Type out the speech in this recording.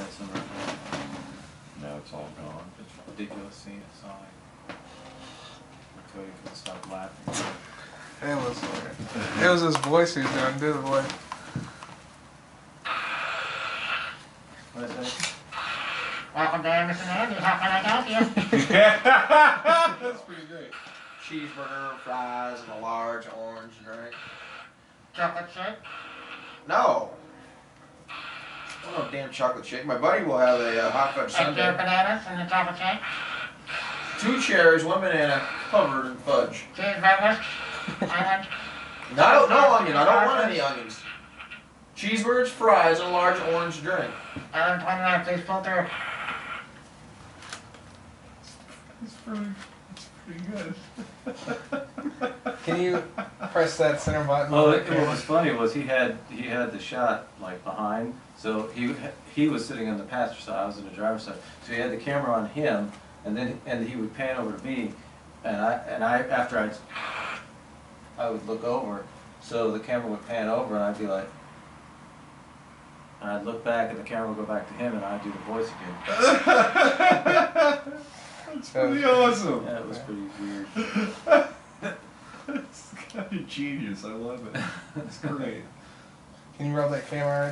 had some of that. Now it's all gone. It's ridiculous seeing it sign. Until you can stop laughing. It was it was his voice he was doing. Do the voice. What is that? Welcome to Emerson Andy. How can I help you? That's pretty great. Cheeseburger, fries, and a large orange drink. Chocolate shake? No. Damn chocolate shake. My buddy will have a uh, hot fudge And two sundae. bananas in the chocolate shake? Two cherries, one banana, covered in fudge. Cheeseburgers? Onion? No, no onion. I don't want any onions. Cheeseburgers, fries, and a large orange drink. Eleven twenty-nine, please pull through. It's pretty, it's pretty good. Can you press that center button? Well, it, what was funny was he had he had the shot like behind, so he he was sitting on the passenger side, I was in the driver's side, so he had the camera on him, and then and he would pan over to me, and I and I after I I would look over, so the camera would pan over, and I'd be like. And I'd look back and the camera would go back to him and I'd do the voice again. That's pretty awesome. Yeah, it was pretty weird. Genius. I love it. It's great. Can you rub that camera?